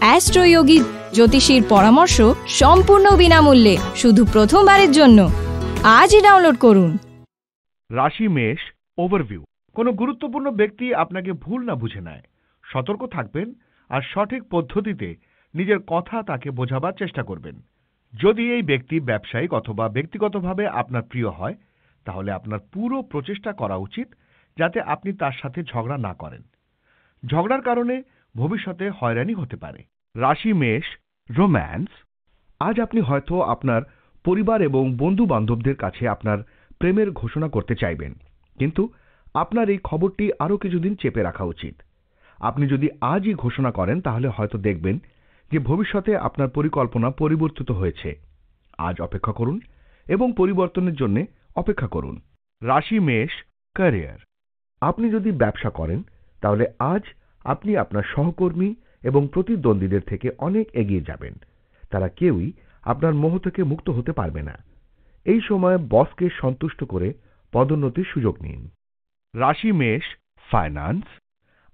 অ্যাস্ট্রোয়োগী জ্যোতিষীর পরামর্শ সম্পূর্ণ বিনামূল্যে, শুধু প্রথমবারের জন্য। আজই ডাউনলোড করুন। রাশি, মেষ ওভারভিউ কোনো গুরুত্বপূর্ণ ব্যক্তি আপনাকে ভুল না বুঝে নেয়। সতর্ক থাকবেন আর সঠিক পদ্ধতিতে নিজের কথা তাকে বোঝাবার চেষ্টা করবেন। যদি এই ব্যক্তি ব্যবসায়িক অথবা ব্যক্তিগতভাবে আপনার প্রিয় হয়, তাহলে আপনার পুরো প্রচেষ্টা করা উচিত যাতে আপনি তার সাথে ঝগড়া না করেন। ঝগড়ার কারণে ভবিষ্যতে হয়রানি হতে পারে। রাশি, মেষ, রোম্যান্স, আজ আপনি হয়তো আপনার পরিবার এবং বন্ধু বান্ধবদের কাছে আপনার প্রেমের ঘোষণা করতে চাইবেন, কিন্তু আপনার এই খবরটি আরও কিছুদিন চেপে রাখা উচিত। আপনি যদি আজই ঘোষণা করেন, তাহলে হয়তো দেখবেন যে ভবিষ্যতে আপনার পরিকল্পনা পরিবর্তিত হয়েছে। আজ অপেক্ষা করুন এবং পরিবর্তনের জন্য অপেক্ষা করুন। রাশি, মেষ, ক্যারিয়ার। আপনি যদি ব্যবসা করেন, তাহলে আজ আপনি আপনার সহকর্মী এবং প্রতিদ্বন্দ্বীদের থেকে অনেক এগিয়ে যাবেন। তারা কেউই আপনার মোহ থেকে মুক্ত হতে পারবে না। এই সময় বসকে সন্তুষ্ট করে পদোন্নতির সুযোগ নিন। রাশি মেষ ফাইন্যান্স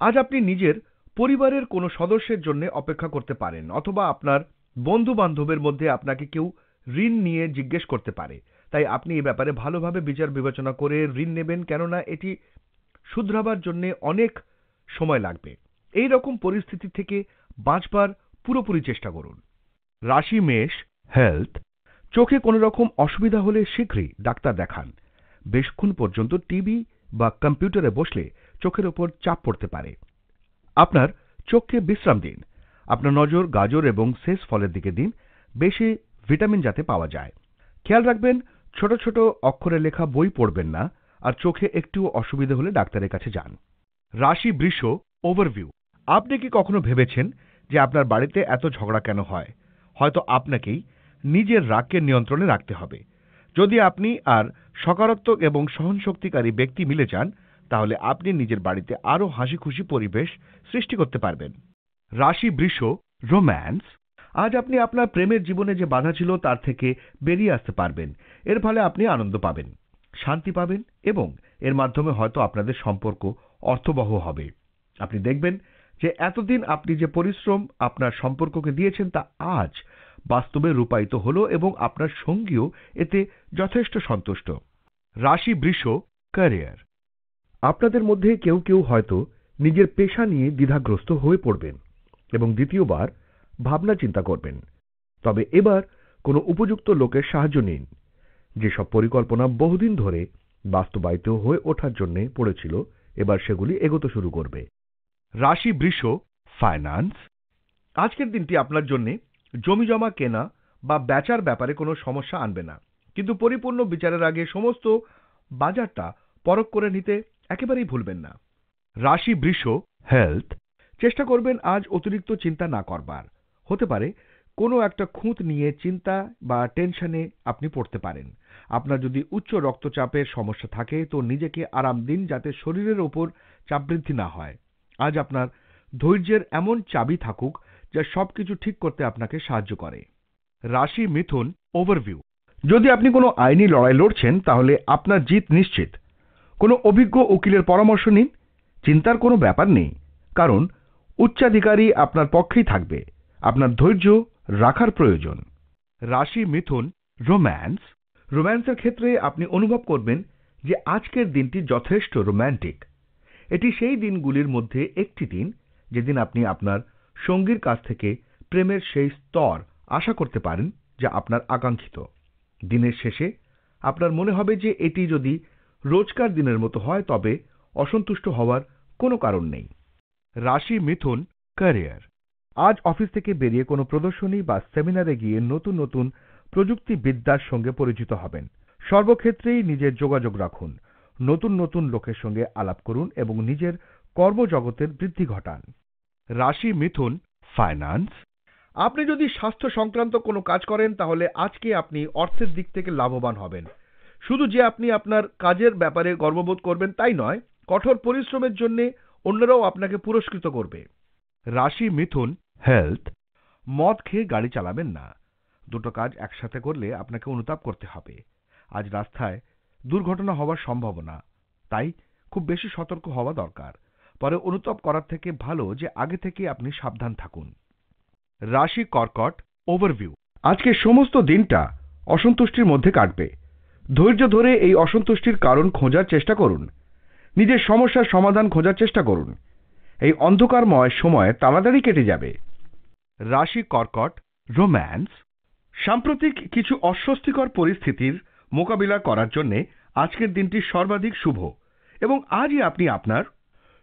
আজ আপনি নিজের পরিবারের কোনো সদস্যের জন্য অপেক্ষা করতে পারেন অথবা আপনার বন্ধু বান্ধবের মধ্যে আপনাকে কেউ ঋণ নিয়ে জিজ্ঞেস করতে পারে। তাই আপনি এ ব্যাপারে ভালোভাবে বিচার বিবেচনা করে ঋণ নেবেন কেননা এটি শুধরাবার জন্য অনেক সময় লাগবে। এই রকম পরিস্থিতি থেকে বাঁচবার পুরোপুরি চেষ্টা করুন। রাশি, মেষ, হেলথ, চোখে কোনো রকম অসুবিধা হলে শীঘ্রই ডাক্তার দেখান। বেশক্ষণ পর্যন্ত টিভি বা কম্পিউটারে বসলে চোখের ওপর চাপ পড়তে পারে। আপনার চোখকে বিশ্রাম দিন। আপনার নজর, গাজর এবং শেষ ফলের দিকে দিন। বেশি ভিটামিন যাতে পাওয়া যায়। খেয়াল রাখবেন, ছোট ছোট অক্ষরে লেখা বই পড়বেন না, আর চোখে একটু অসুবিধা হলে ডাক্তারের কাছে যান। রাশি বৃষ ওভারভিউ আপনি কি কখনো ভেবেছেন যে আপনার বাড়িতে এত ঝগড়া কেন হয়? হয়তো আপনাকেই নিজের রাগকে নিয়ন্ত্রণে রাখতে হবে। যদি আপনি আর সকারাত্মক এবং সহনশক্তিকারী ব্যক্তি মিলে যান, তাহলে আপনি নিজের বাড়িতে আরও হাসি খুশি পরিবেশ সৃষ্টি করতে পারবেন। রাশি বৃষ রোম্যান্স আজ আপনি আপনার প্রেমের জীবনে যে বাধা ছিল তার থেকে বেরিয়ে আসতে পারবেন। এর ফলে আপনি আনন্দ পাবেন, শান্তি পাবেন এবং এর মাধ্যমে হয়তো আপনাদের সম্পর্ক অর্থবহ হবে। আপনি দেখবেন যে এতদিন আপনি যে পরিশ্রম আপনার সম্পর্ককে দিয়েছেন তা আজ বাস্তবে রূপায়িত হলো এবং আপনার সঙ্গীও এতে যথেষ্ট সন্তুষ্ট। রাশি বৃষ, ক্যারিয়ার। আপনাদের মধ্যে কেউ কেউ হয়তো নিজের পেশা নিয়ে দ্বিধাগ্রস্ত হয়ে পড়বেন এবং দ্বিতীয়বার ভাবনা চিন্তা করবেন। তবে এবার কোনো উপযুক্ত লোকের সাহায্য নিন, যেসব পরিকল্পনা বহুদিন ধরে বাস্তবায়িত হয়ে ওঠার জন্য পড়েছিল এবার সেগুলি এগোতে শুরু করবে। রাশি বৃষ ফাইন্যান্স আজকের দিনটি আপনার জন্য জমি জমা কেনা বা বেচার ব্যাপারে কোনো সমস্যা আনবে না। কিন্তু পরিপূর্ণ বিচারের আগে সমস্ত বাজারটা পরখ করে নিতে একেবারেই ভুলবেন না। রাশি বৃষ হেলথ চেষ্টা করবেন আজ অতিরিক্ত চিন্তা না করবার। হতে পারে কোনো একটা খুঁত নিয়ে চিন্তা বা টেনশনে আপনি পড়তে পারেন। আপনার যদি উচ্চ রক্তচাপের সমস্যা থাকে, তো নিজেকে আরাম দিন যাতে শরীরের ওপর চাপ বৃদ্ধি না হয়। আজ আপনার ধৈর্যের এমন চাবি থাকুক যা সবকিছু ঠিক করতে আপনাকে সাহায্য করে। রাশি মিথুন, ওভারভিউ। যদি আপনি কোনো আইনি লড়াই লড়ছেন, তাহলে আপনার জিত নিশ্চিত। কোনো অভিজ্ঞ উকিলের পরামর্শ নিন। চিন্তার কোনো ব্যাপার নেই। কারণ উচ্চাধিকারী আপনার পক্ষেই থাকবে। আপনার ধৈর্য রাখার প্রয়োজন। রাশি, মিথুন, রোম্যান্স। রোম্যান্সের ক্ষেত্রে আপনি অনুভব করবেন যে আজকের দিনটি যথেষ্ট রোম্যান্টিক। এটি সেই দিনগুলির মধ্যে একটি দিন যেদিন আপনি আপনার সঙ্গীর কাছ থেকে প্রেমের সেই স্তর আশা করতে পারেন যা আপনার আকাঙ্ক্ষিত। দিনের শেষে আপনার মনে হবে যে এটি যদি রোজকার দিনের মতো হয়, তবে অসন্তুষ্ট হওয়ার কোনো কারণ নেই। রাশি, মিথুন, ক্যারিয়ার। আজ অফিস থেকে বেরিয়ে কোনো প্রদর্শনী বা সেমিনারে গিয়ে নতুন নতুন প্রযুক্তিবিদ্যার সঙ্গে পরিচিত হবেন। সর্বক্ষেত্রেই নিজের যোগাযোগ রাখুন। নতুন নতুন লোকের সঙ্গে আলাপ করুন এবং নিজের কর্মজগতের বৃদ্ধি ঘটান। রাশি মিথুন, ফাইন্যান্স? আপনি যদি স্বাস্থ্য সংক্রান্ত কোনো কাজ করেন, তাহলে আজকে আপনি অর্থের দিক থেকে লাভবান হবেন। শুধু যে আপনি আপনার কাজের ব্যাপারে গর্ববোধ করবেন তাই নয়, কঠোর পরিশ্রমের জন্য অন্যরাও আপনাকে পুরস্কৃত করবে। রাশি মিথুন হেলথ মদ খেয়ে গাড়ি চালাবেন না। দুটো কাজ একসাথে করলে আপনাকে অনুতাপ করতে হবে। আজ রাস্তায় দুর্ঘটনা হওয়ার সম্ভাবনা। তাই খুব বেশি সতর্ক হওয়া দরকার। পরে অনুতাপ করার থেকে ভালো যে আগে থেকে আপনি সাবধান থাকুন। রাশি কর্কট ওভারভিউ। আজকে সমস্ত দিনটা অসন্তুষ্টির মধ্যে কাটবে। ধৈর্য ধরে এই অসন্তুষ্টির কারণ খোঁজার চেষ্টা করুন। নিজের সমস্যার সমাধান খোঁজার চেষ্টা করুন। এই অন্ধকারময় সময় তাড়াতাড়ি কেটে যাবে। রাশি কর্কট, রোম্যান্স, সাম্প্রতিক কিছু অস্বস্তিকর পরিস্থিতির মোকাবিলা করার জন্য আজকের দিনটি সর্বাধিক শুভ এবং আজই আপনি আপনার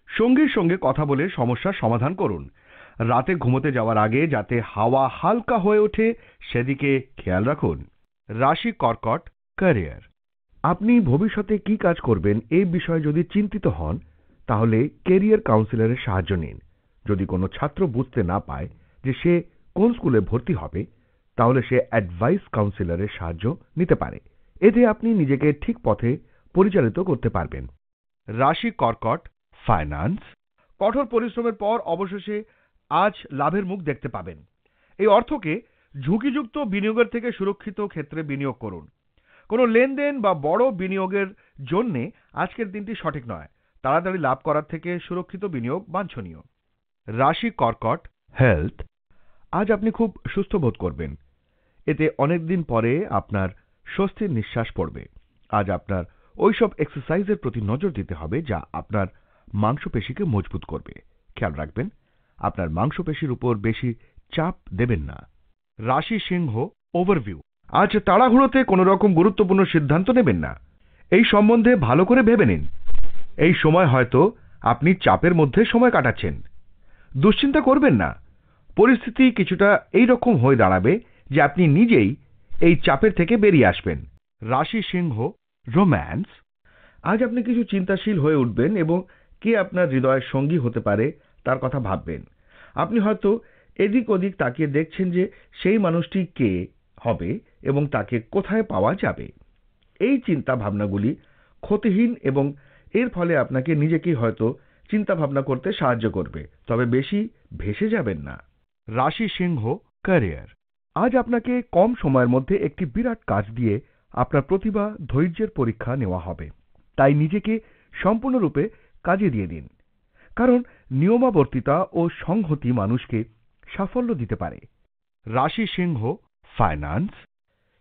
সঙ্গীর সঙ্গে কথা বলে সমস্যার সমাধান করুন। রাতে ঘুমোতে যাওয়ার আগে যাতে হাওয়া হালকা হয়ে ওঠে, সেদিকে খেয়াল রাখুন। রাশি কর্কট, ক্যারিয়ার। আপনি ভবিষ্যতে কি কাজ করবেন এ বিষয়ে যদি চিন্তিত হন, তাহলে কেরিয়ার কাউন্সিলরের সাহায্য নিন। যদি কোনো ছাত্র বুঝতে না পায় যে সে কোন স্কুলে ভর্তি হবে, তাহলে সে অ্যাডভাইস কাউন্সিলরের সাহায্য নিতে পারে। এতে আপনি নিজেকে ঠিক পথে পরিচালিত করতে পারবেন। রাশি কর্কট ফাইন্যান্স কঠোর পরিশ্রমের পর অবশেষে আজ লাভের মুখ দেখতে পাবেন। এই অর্থকে ঝুঁকিযুক্ত বিনিয়োগের থেকে সুরক্ষিত ক্ষেত্রে বিনিয়োগ করুন। কোনো লেনদেন বা বড় বিনিয়োগের জন্য আজকের দিনটি সঠিক নয়। তাড়াতাড়ি লাভ করার থেকে সুরক্ষিত বিনিয়োগ বাঞ্ছনীয়। রাশি কর্কট হেলথ আজ আপনি খুব সুস্থ বোধ করবেন। এতে অনেকদিন পরে আপনার স্বস্তির নিঃশ্বাস পড়বে। আজ আপনার ওইসব এক্সারসাইজের প্রতি নজর দিতে হবে যা আপনার মাংসপেশিকে মজবুত করবে। খেয়াল রাখবেন, আপনার মাংসপেশির উপর বেশি চাপ দেবেন না। রাশি সিংহ ওভারভিউ আজ তাড়াহুড়োতে কোনো রকম গুরুত্বপূর্ণ সিদ্ধান্ত নেবেন না। এই সম্বন্ধে ভালো করে ভেবে নিন। এই সময় হয়তো আপনি চাপের মধ্যে সময় কাটাচ্ছেন। দুশ্চিন্তা করবেন না। পরিস্থিতি কিছুটা এই রকম হয়ে দাঁড়াবে যে আপনি নিজেই এই চাপের থেকে বেরিয়ে আসবেন। রাশি সিংহ, রোম্যান্স, আজ আপনি কিছু চিন্তাশীল হয়ে উঠবেন এবং কে আপনার হৃদয়ের সঙ্গী হতে পারে তার কথা ভাববেন। আপনি হয়তো এদিক ওদিক তাকিয়ে দেখছেন যে সেই মানুষটি কে হবে এবং তাকে কোথায় পাওয়া যাবে। এই চিন্তা ভাবনাগুলি ক্ষতিহীন এবং এর ফলে আপনাকে নিজেকেই হয়তো চিন্তা ভাবনা করতে সাহায্য করবে, তবে বেশি ভেসে যাবেন না। রাশি সিংহ ক্যারিয়ার। আজ আপনাকে কম সময়ের মধ্যে একটি বিরাট কাজ দিয়ে আপনার প্রতিভা ধৈর্যের পরীক্ষা নেওয়া হবে। তাই নিজেকে সম্পূর্ণরূপে কাজে দিয়ে দিন। কারণ নিয়মাবর্তিতা ও সংহতি মানুষকে সাফল্য দিতে পারে। রাশি সিংহ ফাইন্যান্স।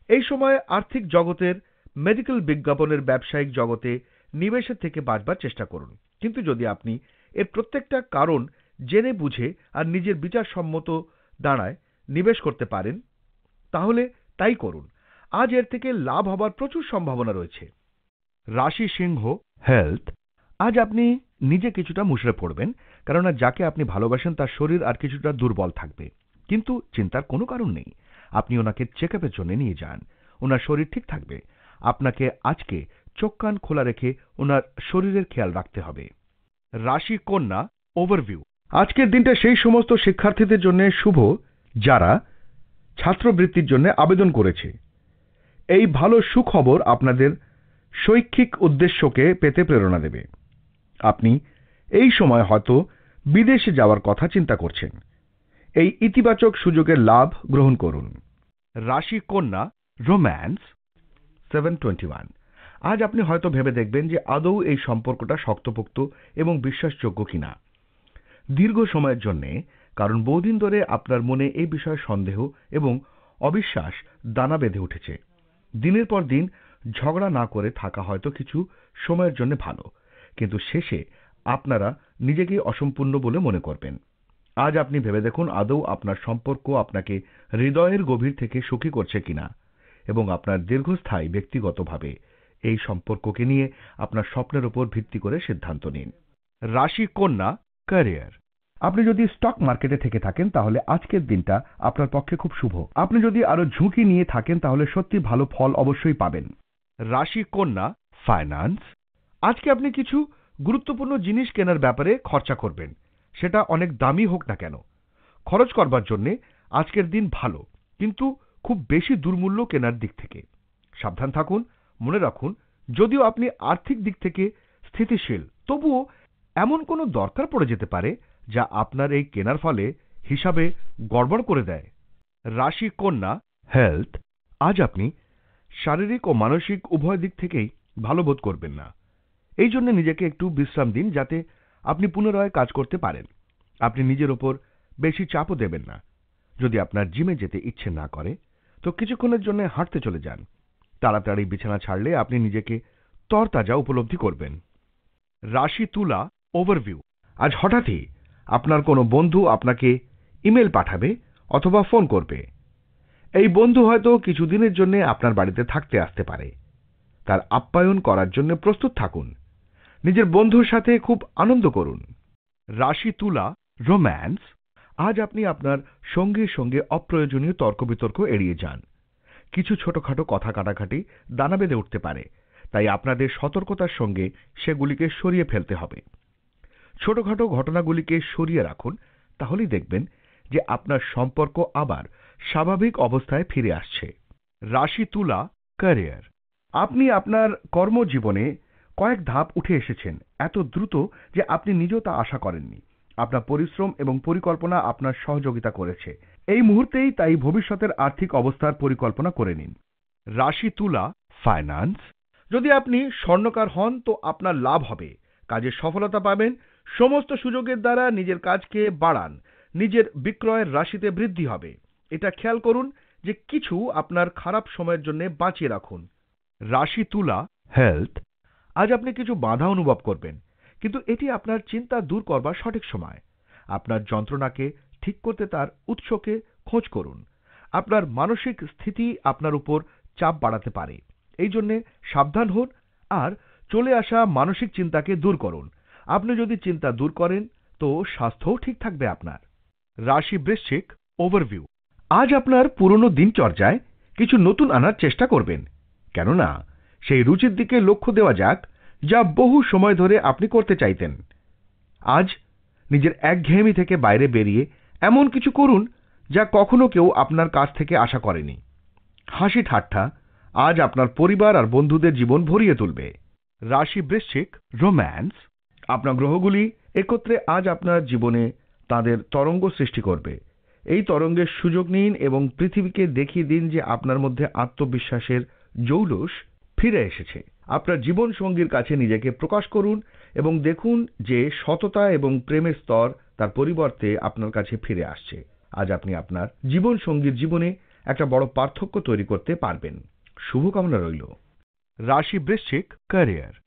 এই সময় আর্থিক জগতের, মেডিকেল বিজ্ঞাপনের ব্যবসায়িক জগতে নিবেশের থেকে বাঁচবার চেষ্টা করুন। কিন্তু যদি আপনি এর প্রত্যেকটা কারণ জেনে বুঝে আর নিজের বিচারসম্মত দাঁড়ায় নিবেশ করতে পারেন, তাহলে তাই করুন। আজ এর থেকে লাভ হবার প্রচুর সম্ভাবনা রয়েছে। রাশি সিংহ হেলথ, আজ আপনি নিজে কিছুটা মুশড়ে পড়বেন, কেননা যাকে আপনি ভালোবাসেন তার শরীর আর কিছুটা দুর্বল থাকবে। কিন্তু চিন্তার কোনো কারণ নেই। আপনি ওনাকে চেক আপের জন্য নিয়ে যান। ওনার শরীর ঠিক থাকবে। আপনাকে আজকে চোখ কান খোলা রেখে ওনার শরীরের খেয়াল রাখতে হবে। রাশি কন্যা ওভারভিউ আজকের দিনটা সেই সমস্ত শিক্ষার্থীদের জন্য শুভ, যারা ছাত্রবৃত্তির জন্য আবেদন করেছে। এই ভালো সুখবর আপনাদের শৈক্ষিক উদ্দেশ্যকে পেতে প্রেরণা দেবে। আপনি এই সময় হয়তো বিদেশে যাওয়ার কথা চিন্তা করছেন। এই ইতিবাচক সুযোগের লাভ গ্রহণ করুন। রাশি কন্যা রোম্যান্স সেভেন টোয়েন্টি ওয়ান। আজ আপনি হয়তো ভেবে দেখবেন যে আদৌ এই সম্পর্কটা শক্তপোক্ত এবং বিশ্বাসযোগ্য কিনা। দীর্ঘ সময়ের জন্যে, কারণ বহুদিন ধরে আপনার মনে এই বিষয়ে সন্দেহ এবং অবিশ্বাস দানা বেঁধে উঠেছে। দিনের পর দিন ঝগড়া না করে থাকা হয়তো কিছু সময়ের জন্য ভালো, কিন্তু শেষে আপনারা নিজেকেই অসম্পূর্ণ বলে মনে করবেন। আজ আপনি ভেবে দেখুন আদৌ আপনার সম্পর্ক আপনাকে হৃদয়ের গভীর থেকে সুখী করছে কিনা এবং আপনার দীর্ঘস্থায়ী ব্যক্তিগতভাবে এই সম্পর্ককে নিয়ে আপনার স্বপ্নের উপর ভিত্তি করে সিদ্ধান্ত নিন। রাশি কন্যা ক্যারিয়ার আপনি যদি স্টক মার্কেটে থেকে থাকেন, তাহলে আজকের দিনটা আপনার পক্ষে খুব শুভ। আপনি যদি আরও ঝুঁকি নিয়ে থাকেন, তাহলে সত্যি ভালো ফল অবশ্যই পাবেন। রাশি কন্যা ফাইন্যান্স আজকে আপনি কিছু গুরুত্বপূর্ণ জিনিস কেনার ব্যাপারে খরচা করবেন। সেটা অনেক দামি হোক না কেন। খরচ করবার জন্য আজকের দিন ভালো, কিন্তু খুব বেশি দুর্মূল্য কেনার দিক থেকে। সাবধান থাকুন, মনে রাখুন, যদিও আপনি আর্থিক দিক থেকে স্থিতিশীল, তবুও এমন কোনো দরকার পড়ে যেতে পারে যা আপনার এই কেনার ফলে হিসাবে গড়বড় করে দেয়। রাশি কন্যা হেলথ আজ আপনি শারীরিক ও মানসিক উভয় দিক থেকেই ভালো বোধ করবেন না। এই জন্য নিজেকে একটু বিশ্রাম দিন যাতে আপনি পুনরায় কাজ করতে পারেন। আপনি নিজের ওপর বেশি চাপও দেবেন না। যদি আপনার জিমে যেতে ইচ্ছে না করে, তো কিছুক্ষণের জন্য হাঁটতে চলে যান। তাড়াতাড়ি বিছানা ছাড়লে আপনি নিজেকে তরতাজা উপলব্ধি করবেন। রাশি তুলা ওভারভিউ আজ হঠাৎই আপনার কোনো বন্ধু আপনাকে ইমেল পাঠাবে অথবা ফোন করবে। এই বন্ধু হয়তো কিছুদিনের জন্য আপনার বাড়িতে থাকতে আসতে পারে। তার আপ্যায়ন করার জন্য প্রস্তুত থাকুন। নিজের বন্ধুর সাথে খুব আনন্দ করুন। রাশি তুলা, রোম্যান্স, আজ আপনি আপনার সঙ্গীর সঙ্গে অপ্রয়োজনীয় তর্ক বিতর্ক এড়িয়ে যান। কিছু ছোটখাটো কথা কাটাকাটি দানা বেঁধে উঠতে পারে, তাই আপনাদের সতর্কতার সঙ্গে সেগুলিকে সরিয়ে ফেলতে হবে। ছোটখাটো ঘটনাগুলিকে সরিয়ে রাখুন, তাহলেই দেখবেন যে আপনার সম্পর্ক আবার স্বাভাবিক অবস্থায় ফিরে আসছে। রাশি তুলা, ক্যারিয়ার। আপনি আপনার কর্মজীবনে কয়েক ধাপ উঠে এসেছেন, এত দ্রুত যে আপনি নিজেও তা আশা করেননি। আপনার পরিশ্রম এবং পরিকল্পনা আপনার সহযোগিতা করেছে। এই মুহূর্তেই তাই ভবিষ্যতের আর্থিক অবস্থার পরিকল্পনা করে নিন। রাশি তুলা ফাইন্যান্স যদি আপনি স্বর্ণকার হন, তো আপনার লাভ হবে। কাজে সফলতা পাবেন সমস্ত সুযোগের দ্বারা নিজের কাজকে বাড়ান, নিজের বিক্রয়ের রাশিতে বৃদ্ধি হবে। এটা খেয়াল করুন যে কিছু আপনার খারাপ সময়ের জন্য বাঁচিয়ে রাখুন। রাশি তুলা হেলথ আজ আপনি কিছু বাধা অনুভব করবেন, কিন্তু এটি আপনার চিন্তা দূর করবার সঠিক সময়। আপনার যন্ত্রণাকে ঠিক করতে তার উৎসকে খোঁজ করুন। আপনার মানসিক স্থিতি আপনার উপর চাপ বাড়াতে পারে। এই জন্যে সাবধান হন আর চলে আসা মানসিক চিন্তাকে দূর করুন। আপনি যদি চিন্তা দূর করেন, তো স্বাস্থ্যও ঠিক থাকবে আপনার। রাশি বৃশ্চিক ওভারভিউ আজ আপনার পুরনো দিনচর্যায় কিছু নতুন আনার চেষ্টা করবেন। কেননা, সেই রুচির দিকে লক্ষ্য দেওয়া যাক, যা বহু সময় ধরে আপনি করতে চাইতেন। আজ নিজের একঘেয়েমি থেকে বাইরে বেরিয়ে এমন কিছু করুন, যা কখনো কেউ আপনার কাছ থেকে আশা করেনি। হাসি ঠাট্টা আজ আপনার পরিবার আর বন্ধুদের জীবন ভরিয়ে তুলবে। রাশি বৃশ্চিক রোম্যান্স আপনার গ্রহগুলি একত্রে আজ আপনার জীবনে তাদের তরঙ্গ সৃষ্টি করবে। এই তরঙ্গের সুযোগ নিন এবং পৃথিবীকে দেখিয়ে দিন যে আপনার মধ্যে আত্মবিশ্বাসের জৌলুস ফিরে এসেছে। আপনার জীবন সঙ্গীর কাছে নিজেকে প্রকাশ করুন এবং দেখুন যে সততা এবং প্রেমের স্তর তার পরিবর্তে আপনার কাছে ফিরে আসছে। আজ আপনি আপনার জীবন সঙ্গীর জীবনে একটা বড় পার্থক্য তৈরি করতে পারবেন। শুভকামনা রইল। রাশি বৃশ্চিক ক্যারিয়ার।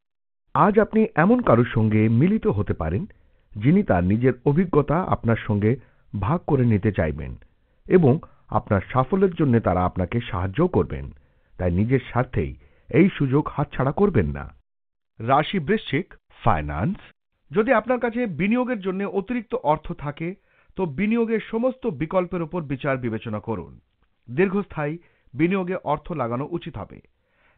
আজ আপনি এমন কারোর সঙ্গে মিলিত হতে পারেন, যিনি তার নিজের অভিজ্ঞতা আপনার সঙ্গে ভাগ করে নিতে চাইবেন এবং আপনার সাফল্যের জন্য তারা আপনাকে সাহায্য করবেন। তাই নিজের স্বার্থেই এই সুযোগ হাতছাড়া করবেন না। রাশি বৃশ্চিক ফাইন্যান্স যদি আপনার কাছে বিনিয়োগের জন্য অতিরিক্ত অর্থ থাকে, তো বিনিয়োগের সমস্ত বিকল্পের উপর বিচার বিবেচনা করুন। দীর্ঘস্থায়ী বিনিয়োগে অর্থ লাগানো উচিত হবে।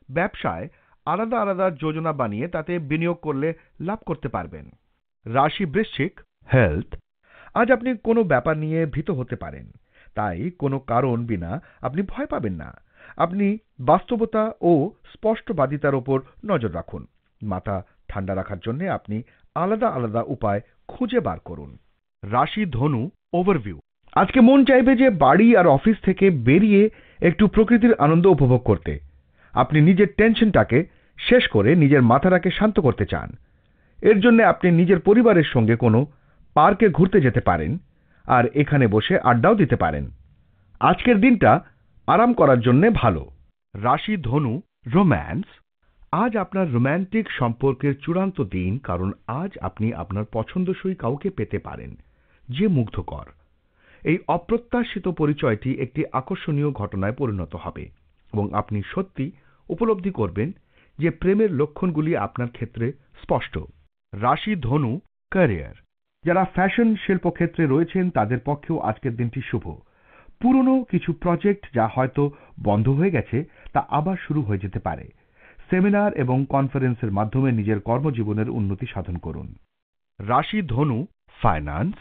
ব্যবসায় আলাদা আলাদা যোজনা বানিয়ে তাতে বিনিয়োগ করলে লাভ করতে পারবেন। রাশি বৃশ্চিক হেলথ আজ আপনি কোনো ব্যাপার নিয়ে ভীত হতে পারেন। তাই কোনো কারণ বিনা আপনি ভয় পাবেন না। আপনি বাস্তবতা ও স্পষ্টবাদিতার ওপর নজর রাখুন। মাথা ঠান্ডা রাখার জন্য আপনি আলাদা আলাদা উপায় খুঁজে বার করুন। রাশি ধনু ওভারভিউ আজকে মন চাইবে যে বাড়ি আর অফিস থেকে বেরিয়ে একটু প্রকৃতির আনন্দ উপভোগ করতে। আপনি নিজের টেনশনটাকে শেষ করে নিজের মাথাটাকে শান্ত করতে চান। এর জন্য আপনি নিজের পরিবারের সঙ্গে কোনো পার্কে ঘুরতে যেতে পারেন আর এখানে বসে আড্ডাও দিতে পারেন। আজকের দিনটা আরাম করার জন্য ভালো। রাশি, ধনু, রোম্যান্স, আজ আপনার রোম্যান্টিক সম্পর্কের চূড়ান্ত দিন, কারণ আজ আপনি আপনার পছন্দসই কাউকে পেতে পারেন, যে মুগ্ধকর। এই অপ্রত্যাশিত পরিচয়টি একটি আকর্ষণীয় ঘটনায় পরিণত হবে এবং আপনি সত্যি উপলব্ধি করবেন যে প্রেমের লক্ষণগুলি আপনার ক্ষেত্রে স্পষ্ট। রাশি ধনু ক্যারিয়ার যারা ফ্যাশন শিল্পক্ষেত্রে রয়েছেন, তাদের পক্ষেও আজকের দিনটি শুভ। পুরনো কিছু প্রজেক্ট যা হয়তো বন্ধ হয়ে গেছে, তা আবার শুরু হয়ে যেতে পারে। সেমিনার এবং কনফারেন্সের মাধ্যমে নিজের কর্মজীবনের উন্নতি সাধন করুন। রাশি ধনু ফাইন্যান্স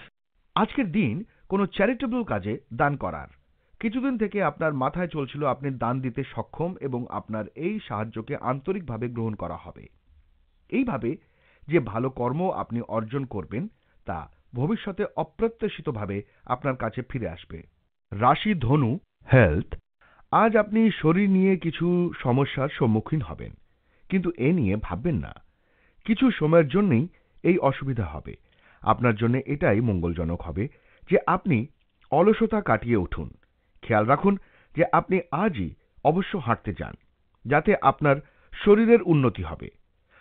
আজকের দিন কোনো চ্যারিটেবল কাজে দান করার। কিছুদিন থেকে আপনার মাথায় চলছিল আপনি দান দিতে সক্ষম এবং আপনার এই সাহায্যকে আন্তরিকভাবে গ্রহণ করা হবে। এইভাবে যে ভালো কর্ম আপনি অর্জন করবেন, তা ভবিষ্যতে অপ্রত্যাশিতভাবে আপনার কাছে ফিরে আসবে। রাশি ধনু হেলথ আজ আপনি শরীর নিয়ে কিছু সমস্যার সম্মুখীন হবেন, কিন্তু এ নিয়ে ভাববেন না। কিছু সময়ের জন্যই এই অসুবিধা হবে। আপনার জন্য এটাই মঙ্গলজনক হবে যে আপনি অলসতা কাটিয়ে উঠুন। খেয়াল রাখুন যে আপনি আজই অবশ্য হাঁটতে যান, যাতে আপনার শরীরের উন্নতি হবে।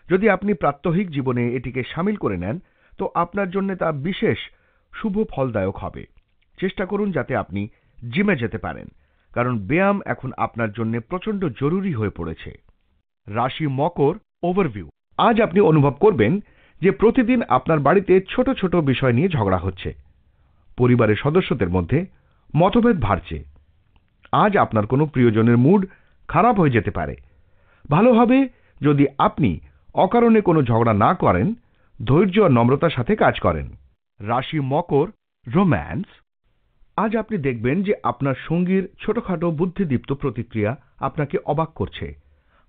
যদি আপনি প্রাত্যহিক জীবনে এটিকে সামিল করে নেন, তো আপনার জন্য তা বিশেষ শুভ ফলদায়ক হবে। চেষ্টা করুন যাতে আপনি জিমে যেতে পারেন, কারণ ব্যায়াম এখন আপনার জন্য প্রচণ্ড জরুরি হয়ে পড়েছে। রাশি মকর ওভারভিউ। আজ আপনি অনুভব করবেন যে প্রতিদিন আপনার বাড়িতে ছোট ছোট বিষয় নিয়ে ঝগড়া হচ্ছে। পরিবারের সদস্যদের মধ্যে মতভেদ বাড়ছে। আজ আপনার কোনো প্রিয়জনের মুড খারাপ হয়ে যেতে পারে। ভালো হবে যদি আপনি অকারণে কোনো ঝগড়া না করেন, ধৈর্য আর নম্রতার সাথে কাজ করেন। রাশি মকর, রোম্যান্স। আজ আপনি দেখবেন যে আপনার সঙ্গীর ছোটখাটো বুদ্ধিদীপ্ত প্রতিক্রিয়া আপনাকে অবাক করছে।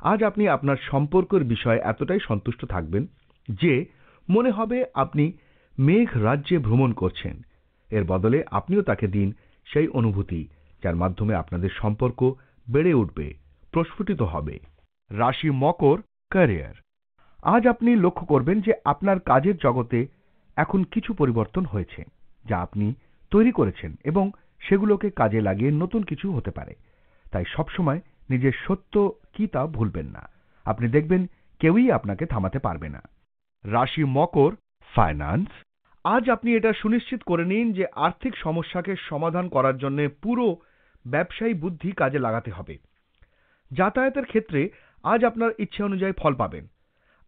আজ আপনি আপনার সম্পর্কের বিষয়ে এতটাই সন্তুষ্ট থাকবেন যে মনে হবে আপনি মেঘ রাজ্যে ভ্রমণ করছেন। এর বদলে আপনিও তাকে দিন সেই অনুভূতি। যার মাধ্যমে আপনাদের সম্পর্ক বেড়ে উঠবে, প্রস্ফুটিত হবে। রাশি মকর ক্যারিয়ার আজ আপনি লক্ষ্য করবেন যে আপনার কাজের জগতে এখন কিছু পরিবর্তন হয়েছে, যা আপনি তৈরি করেছেন এবং সেগুলোকে কাজে লাগিয়ে নতুন কিছু হতে পারে। তাই সবসময় নিজের সত্য কি তা ভুলবেন না। আপনি দেখবেন কেউই আপনাকে থামাতে পারবে না। রাশি মকর ফাইন্যান্স আজ আপনি এটা সুনিশ্চিত করে নিন যে আর্থিক সমস্যাকে সমাধান করার জন্য পুরো ব্যবসায়ী বুদ্ধি কাজে লাগাতে হবে। যাতায়াতের ক্ষেত্রে আজ আপনার ইচ্ছে অনুযায়ী ফল পাবেন।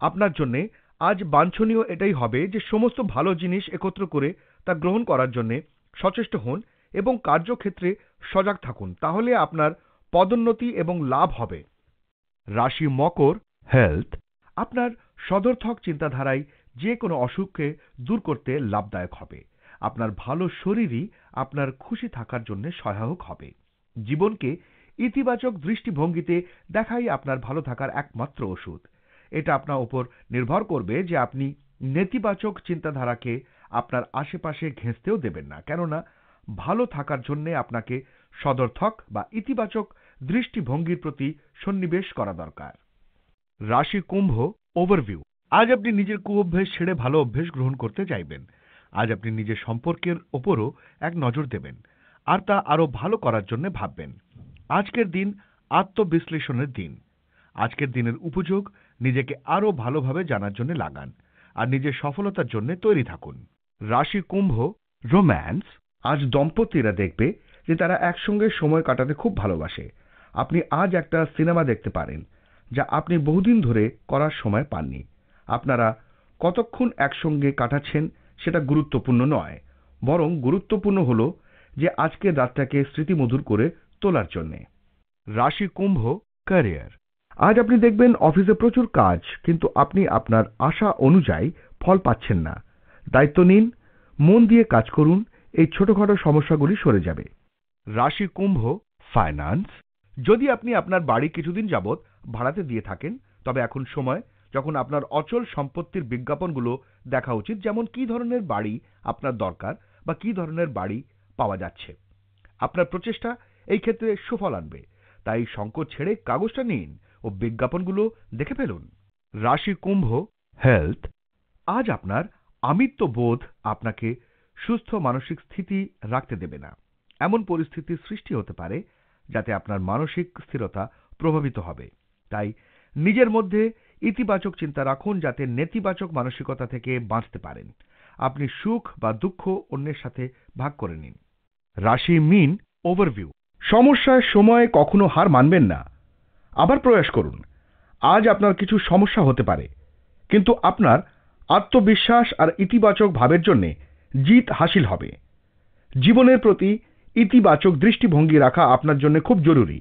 আপনার জন্য আজ বাঞ্ছনীয় এটাই হবে যে সমস্ত ভালো জিনিস একত্র করে তা গ্রহণ করার জন্য সচেষ্ট হন এবং কার্যক্ষেত্রে সজাগ থাকুন, তাহলে আপনার পদোন্নতি এবং লাভ হবে। রাশি মকর হেলথ আপনার সদর্থক চিন্তাধারায় যে কোনো অসুখকে দূর করতে লাভদায়ক হবে। আপনার ভালো শরীরই আপনার খুশি থাকার জন্য সহায়ক হবে। জীবনকে ইতিবাচক দৃষ্টিভঙ্গিতে দেখাই আপনার ভালো থাকার একমাত্র ওষুধ। এটা আপনার উপর নির্ভর করবে যে আপনি নেতিবাচক চিন্তাধারাকে আপনার আশেপাশে ঘেঁচতেও দেবেন না। কেননা, ভালো থাকার জন্য আপনাকে সদর্থক বা ইতিবাচক দৃষ্টিভঙ্গির প্রতি সন্নিবেশ করা দরকার। রাশি কুম্ভ ওভারভিউ আজ আপনি নিজের কুঅভ্যেস ছেড়ে ভালো অভ্যেস গ্রহণ করতে চাইবেন। আজ আপনি নিজের সম্পর্কের ওপরও এক নজর দেবেন, আর তা আরও ভালো করার জন্য ভাববেন। আজকের দিন আত্মবিশ্লেষণের দিন। আজকের দিনের উপযোগ নিজেকে আরও ভালোভাবে জানার জন্য লাগান, আর নিজের সফলতার জন্য তৈরি থাকুন। রাশি কুম্ভ, রোম্যান্স, আজ দম্পতিরা দেখবে যে তারা একসঙ্গে সময় কাটাতে খুব ভালোবাসে। আপনি আজ একটা সিনেমা দেখতে পারেন, যা আপনি বহুদিন ধরে করার সময় পাননি। আপনারা কতক্ষণ একসঙ্গে কাটাচ্ছেন সেটা গুরুত্বপূর্ণ নয়, বরং গুরুত্বপূর্ণ হল যে আজকের রাতটাকে স্মৃতিমধুর করে তোলার জন্যে। রাশি কুম্ভ, ক্যারিয়ার। আজ আপনি দেখবেন অফিসে প্রচুর কাজ, কিন্তু আপনি আপনার আশা অনুযায়ী ফল পাচ্ছেন না। দায়িত্ব নিন, মন দিয়ে কাজ করুন, এই ছোটখাটো সমস্যাগুলি সরে যাবে। রাশি কুম্ভ, ফাইন্যান্স। যদি আপনি আপনার বাড়ি কিছুদিন যাবৎ ভাড়াতে দিয়ে থাকেন, তবে এখন সময় যখন আপনার অচল সম্পত্তির বিজ্ঞাপনগুলো দেখা উচিত, যেমন কি ধরনের বাড়ি আপনার দরকার বা কি ধরনের বাড়ি পাওয়া যাচ্ছে। আপনার প্রচেষ্টা এই ক্ষেত্রে সুফল আনবে। তাই সংকট ছেড়ে কাগজটা নিন ও বিজ্ঞাপনগুলো দেখে ফেলুন। রাশি কুম্ভ হেলথ, আজ আপনার আমিত্ব বোধ আপনাকে সুস্থ মানসিক স্থিতি রাখতে দেবে না। এমন পরিস্থিতির সৃষ্টি হতে পারে যাতে আপনার মানসিক স্থিরতা প্রভাবিত হবে। তাই নিজের মধ্যে ইতিবাচক চিন্তা রাখুন যাতে নেতিবাচক মানসিকতা থেকে বাঁচতে পারেন। আপনি সুখ বা দুঃখ অন্যের সাথে ভাগ করে নিন। রাশি মিন ওভারভিউ। সমস্যার সময় কখনো হার মানবেন না। আবার প্রয়াস করুন। আজ আপনার কিছু সমস্যা হতে পারে। কিন্তু আপনার আত্মবিশ্বাস আর ইতিবাচক ভাবের জন্য জিত হাসিল হবে। জীবনের প্রতি ইতিবাচক দৃষ্টিভঙ্গি রাখা আপনার জন্য খুব জরুরি।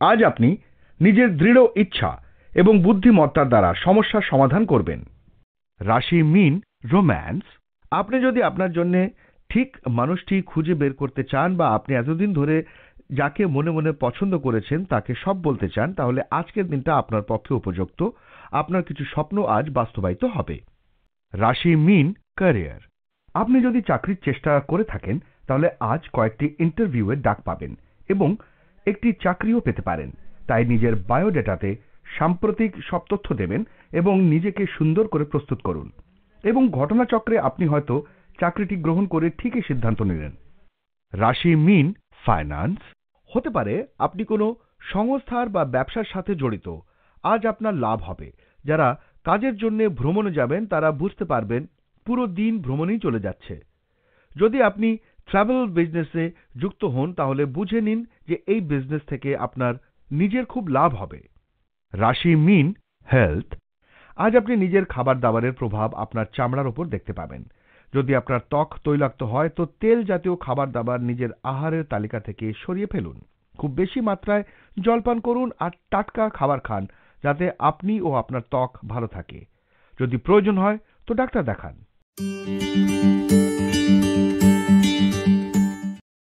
আজ আপনি নিজের দৃঢ় ইচ্ছা এবং বুদ্ধিমত্তার দ্বারা সমস্যার সমাধান করবেন। রাশি মিন, রোম্যান্স। আপনি যদি আপনার জন্য ঠিক মানুষটি খুঁজে বের করতে চান বা আপনি এতদিন ধরে যাকে মনে মনে পছন্দ করেছেন তাকে সব বলতে চান, তাহলে আজকের দিনটা আপনার পক্ষে উপযুক্ত। আপনার কিছু স্বপ্ন আজ বাস্তবায়িত হবে। রাশি মিন, ক্যারিয়ার। আপনি যদি চাকরির চেষ্টা করে থাকেন, তাহলে আজ কয়েকটি ইন্টারভিউয়ের ডাক পাবেন এবং একটি চাকরিও পেতে পারেন। তাই নিজের বায়োডেটাতে সাম্প্রতিক সব তথ্য দেবেন এবং নিজেকে সুন্দর করে প্রস্তুত করুন। এবং ঘটনাচক্রে আপনি হয়তো চাকরিটি গ্রহণ করে ঠিকই সিদ্ধান্ত নিলেন। রাশি মিন ফাইন্যান্স? হতে পারে আপনি কোনো সংস্থার বা ব্যবসার সাথে জড়িত। আজ আপনার লাভ হবে। যারা কাজের জন্য ভ্রমণে যাবেন, তারা বুঝতে পারবেন পুরো দিন ভ্রমণেই চলে যাচ্ছে। যদি আপনি ট্রাভেল বিজনেসে যুক্ত হন, তাহলে বুঝে নিন যে এই বিজনেস থেকে আপনার নিজের খুব লাভ হবে। রাশি মিন, হেলথ। আজ আপনি নিজের খাবার দাবারের প্রভাব আপনার চামড়ার উপর দেখতে পাবেন। যদি আপনার ত্বক তৈলাক্ত হয়, তো তেল জাতীয় খাবার দাবার নিজের আহারের তালিকা থেকে সরিয়ে ফেলুন। খুব বেশি মাত্রায় জলপান করুন আর টাটকা খাবার খান, যাতে আপনি ও আপনার ত্বক ভালো থাকে। যদি প্রয়োজন হয়, তো ডাক্তার দেখান।